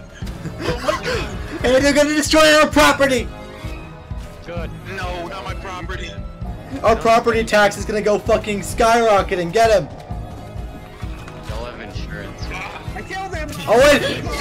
god! Oh my god! And they're gonna destroy our property! Good. No, not my property! Our property tax is gonna go fucking skyrocketing. get him! Y'all have insurance. I killed him! Oh wait!